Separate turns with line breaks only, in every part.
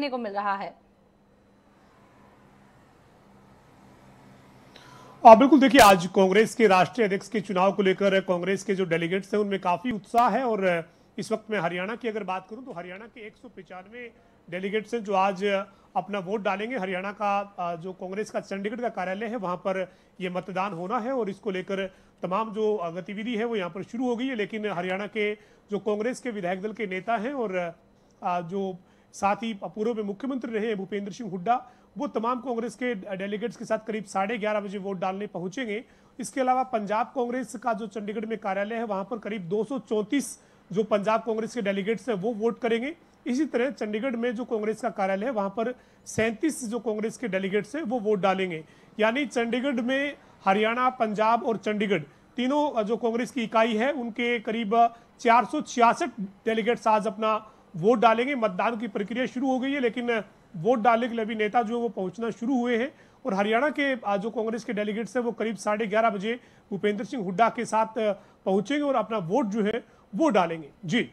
देखने को मिल रहा है।
हाँ बिल्कुल, देखिए, आज कांग्रेस के राष्ट्रीय अध्यक्ष के चुनाव को लेकर कांग्रेस के जो डेलीगेट्स हैं, उनमें काफ़ी उत्साह है और इस वक्त मैं हरियाणा की अगर बात करूँ तो हरियाणा के एक डेलीगेट्स हैं जो आज अपना वोट डालेंगे। हरियाणा का जो कांग्रेस का चंडीगढ़ का कार्यालय है, वहाँ पर ये मतदान होना है और इसको लेकर तमाम जो गतिविधि है, वो यहाँ पर शुरू हो गई है। लेकिन हरियाणा के जो कांग्रेस के विधायक दल के नेता हैं और जो साथ ही पूर्व में मुख्यमंत्री रहे भूपेंद्र सिंह हुड्डा। वो तमाम कांग्रेस के डेलीगेट्स के साथ करीब साढ़े ग्यारह बजे वोट डालने पहुँचेंगे। इसके अलावा पंजाब कांग्रेस का जो चंडीगढ़ में कार्यालय है, वहाँ पर करीब दो सौ चौंतीस जो पंजाब कांग्रेस के डेलीगेट्स हैं, वो वोट करेंगे। इसी तरह चंडीगढ़ में जो कांग्रेस का कार्यालय है, वहाँ पर सैंतीस जो कांग्रेस के डेलीगेट्स हैं, वो वोट डालेंगे। यानी चंडीगढ़ में हरियाणा, पंजाब और चंडीगढ़ तीनों, जो कांग्रेस की इकाई है, उनके करीब चार सौ छियासठ डेलीगेट्स आज अपना वोट डालेंगे मतदान की प्रक्रिया शुरू हो गई है लेकिन वोट डालने के लिए भी नेता जो है वो पहुँचना शुरू हुए हैं और हरियाणा के जो कांग्रेस के डेलीगेट्स हैं वो करीब साढ़े ग्यारह बजे भूपेंद्र सिंह हुड्डा के साथ पहुँचेंगे और अपना वोट जो है वो डालेंगे। जी।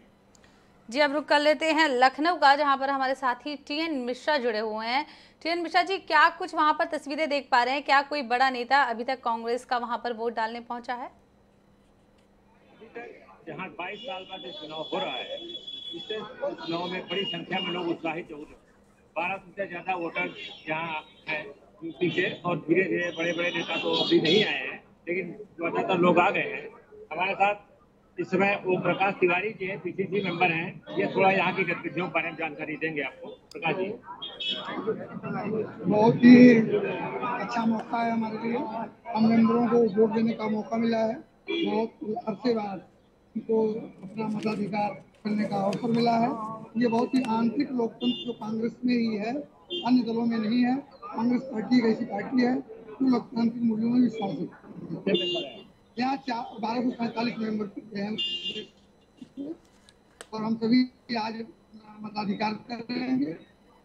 जी अब रुक कर लेते हैं लखनऊ का जहाँ पर हमारे साथी टीएन मिश्रा जुड़े हुए हैं। टीएन मिश्रा जी क्या कुछ वहाँ पर तस्वीरें देख पा रहे हैं? क्या कोई बड़ा नेता अभी तक कांग्रेस का वहाँ पर वोट डालने पहुँचा है?
जहाँ 22 साल बाद चुनाव हो रहा है इससे चुनाव में बड़ी संख्या में लोग उत्साहित हो रहे बारह सौ से ज़्यादा वोटर यहाँ है यूपी के और धीरे धीरे बड़े बड़े नेता तो अभी नहीं आए हैं, लेकिन ज़्यादातर लोग आ गए हैं। हमारे साथ इस समय वो प्रकाश तिवारी जी हैं, पीसीसी मेंबर हैं। ये थोड़ा यहाँ की गतिविधियों के बारे में जानकारी देंगे आपको। प्रकाश जी।
बहुत ही अच्छा मौका है हमारे लिए। हम मेंबरों को वोट देने का मौका मिला है। बहुत अरसे बाद उनको अपना मताधिकार करने का अवसर मिला है। ये बहुत ही आंतरिक लोकतंत्र जो कांग्रेस में ही है, अन्य दलों में नहीं है, कांग्रेस पार्टी एक ऐसी पार्टी है जो लोकतांत्रिक मूल्यों में विश्वास है। यहाँ चार, बारह सौ पैंतालीस मेंबर हैं और हम सभी आज मताधिकार कर रहे हैं।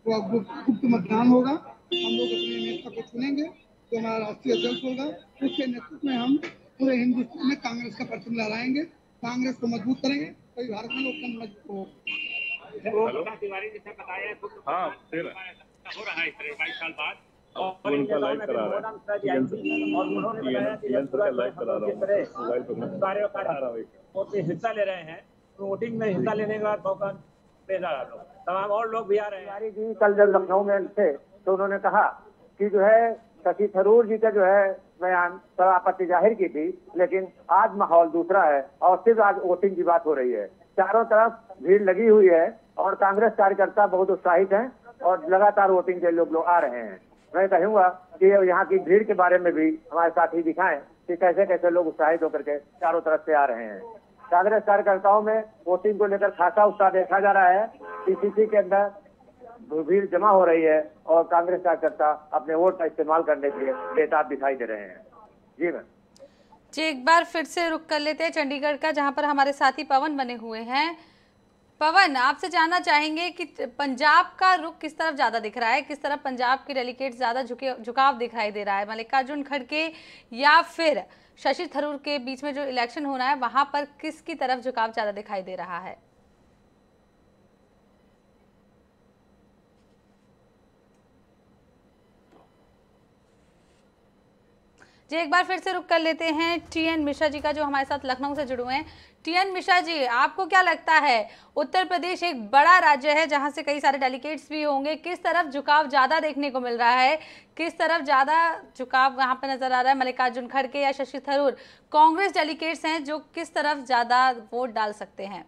अब गुप्त मतदान होगा। हम लोग अपने नेता को चुनेंगे तो हमारा राष्ट्रीय अध्यक्ष होगा। उसके नेतृत्व में हम पूरे हिंदुस्तान में कांग्रेस का परचम लहराएँगे। कांग्रेस को मज़बूत करेंगे। कभी भारत में लोकतंत्र मज़बूत
होगा तिवारी जैसे हाँ हो रहा है। इस तरह बाईस साल बाद और
उनका लाइव करा रहा है। और उन्होंने बताया कि लाइव करा रहा हूँ।
हिस्सा ले रहे हैं। तो वोटिंग में हिस्सा लेने के बाद मौका दे रहा लोग। तमाम और लोग भी आ रहे हैं।
जी कल जब लखनऊ में थे तो उन्होंने कहा कि जो है शशि थरूर जी का जो है बयान पर आपत्ति ज़ाहिर की थी, लेकिन आज माहौल दूसरा है और सिर्फ़ आज वोटिंग की बात हो रही है। चारों तरफ़ भीड़ लगी हुई है और कांग्रेस कार्यकर्ता बहुत उत्साहित हैं और लगातार वोटिंग के लोग लोग आ रहे हैं। मैं कहूँगा कि यहाँ की भीड़ के बारे में भी हमारे साथी दिखाएँ कि कैसे कैसे लोग उत्साहित होकर के चारों तरफ़ से आ रहे हैं। कांग्रेस कार्यकर्ताओं में वोटिंग को लेकर खासा उत्साह देखा जा रहा है। पीसीसी के अंदर भीड़ जमा हो रही है और कांग्रेस कार्यकर्ता अपने वोट का इस्तेमाल करने के लिए बेताब दिखाई दे रहे हैं। जी मैम।
जी, एक बार फिर से रुक कर लेते हैं चंडीगढ़ का, जहाँ पर हमारे साथी पवन बने हुए हैं। पवन, आपसे जानना चाहेंगे कि पंजाब का रुख किस तरफ़ ज़्यादा दिख रहा है? किस तरफ़ पंजाब के डेलीगेट ज़्यादा झुके, झुकाव दिखाई दे रहा है? मल्लिकार्जुन खड़गे या फिर शशि थरूर के बीच में जो इलेक्शन होना है, वहाँ पर किसकी तरफ़ झुकाव ज़्यादा दिखाई दे रहा है? जी, एक बार फिर से रुक कर लेते हैं टीएन मिश्रा जी का, जो हमारे साथ लखनऊ से जुड़े हुए हैं। टीएन मिश्रा जी, आपको क्या लगता है, उत्तर प्रदेश एक बड़ा राज्य है, जहाँ से कई सारे डेलीगेट्स भी होंगे, किस तरफ़ झुकाव ज़्यादा देखने को मिल रहा है, किस तरफ़ ज़्यादा झुकाव वहाँ पर नज़र आ रहा है, मल्लिकार्जुन खड़गे या शशि थरूर? कांग्रेस डेलीगेट्स हैं जो किस तरफ़ ज़्यादा वोट डाल सकते हैं?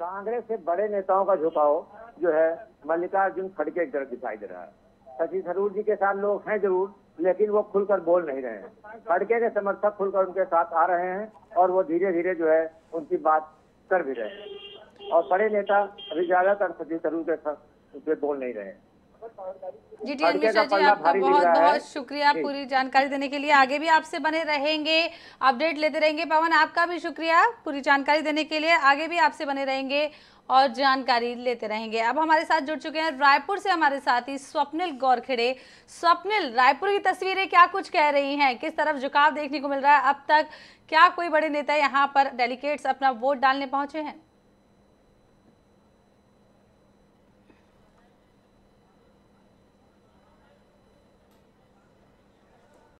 कांग्रेस के बड़े नेताओं का झुकाव जो है, मल्लिकार्जुन खड़गे की तरफ़ दिखाई दे रहा है। शशि थरूर जी के साथ लोग हैं ज़रूर लेकिन वो खुलकर बोल नहीं रहे हैं। खड़के के समर्थक खुलकर उनके साथ आ रहे हैं और वो धीरे धीरे जो है उनकी बात कर भी रहे हैं। और बड़े नेता अभी ज़्यादातर सचिव तरूर के साथ उनसे बोल नहीं रहे
जी टी मिश्रा जी आपका बहुत बहुत शुक्रिया पूरी जानकारी देने के लिए। आगे भी आपसे बने रहेंगे अपडेट लेते रहेंगे। पवन आपका भी शुक्रिया पूरी जानकारी देने के लिए। आगे भी आपसे बने रहेंगे और जानकारी लेते रहेंगे। अब हमारे साथ जुड़ चुके हैं रायपुर से हमारे साथ ही स्वप्निल गौरखेड़े। स्वप्निल रायपुर की तस्वीरें क्या कुछ कह रही हैं? किस तरफ़ झुकाव देखने को मिल रहा है? अब तक क्या कोई बड़े नेता यहाँ पर डेलीगेट्स अपना वोट डालने पहुँचे हैं?